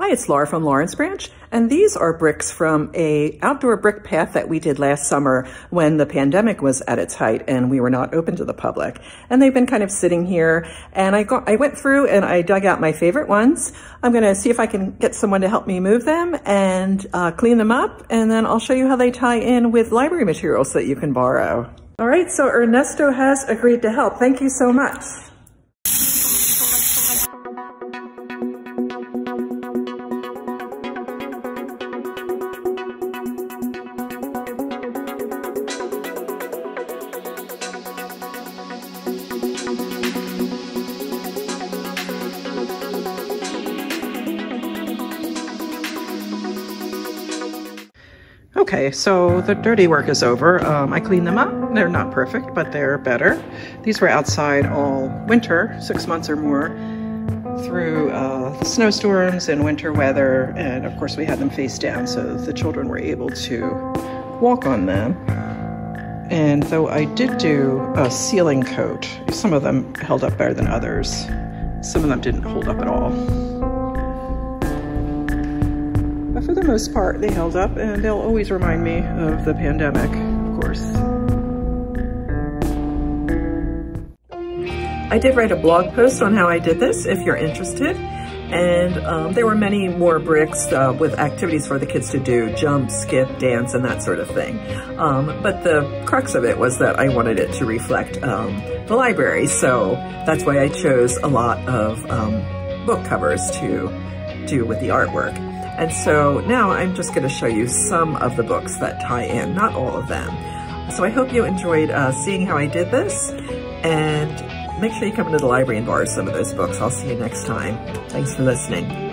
Hi, it's Laura from Lawrence Branch, and these are bricks from a outdoor brick path that we did last summer when the pandemic was at its height and we were not open to the public. And they've been kind of sitting here, and I, I went through and I dug out my favorite ones. I'm gonna see if I can get someone to help me move them and uh, clean them up, and then I'll show you how they tie in with library materials that you can borrow. All right, so Ernesto has agreed to help. Thank you so much. Okay, so the dirty work is over. Um, I cleaned them up. They're not perfect, but they're better. These were outside all winter, six months or more, through uh, snowstorms and winter weather. And of course, we had them face down so the children were able to walk on them. And though I did do a sealing coat, some of them held up better than others. Some of them didn't hold up at all. But for the most part, they held up and they'll always remind me of the pandemic, of course. I did write a blog post on how I did this if you're interested. And um, there were many more bricks uh, with activities for the kids to do, jump, skip, dance, and that sort of thing. Um, but the crux of it was that I wanted it to reflect um, the library. So that's why I chose a lot of um, book covers to do with the artwork. And so now I'm just gonna show you some of the books that tie in, not all of them. So I hope you enjoyed uh, seeing how I did this and make sure you come into the library and borrow some of those books. I'll see you next time. Thanks for listening.